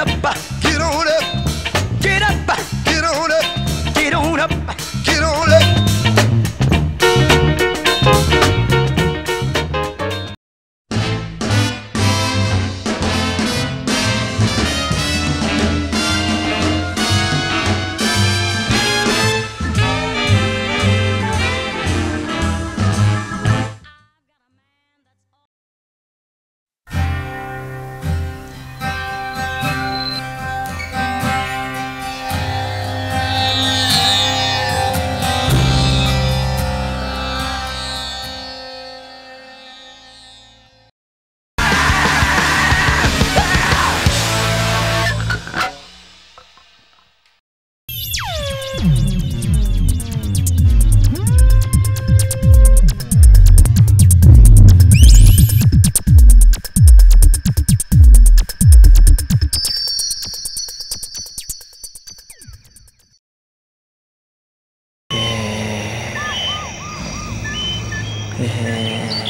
up, Get on up, get up, get on up, get on up. Ha ha ha ha!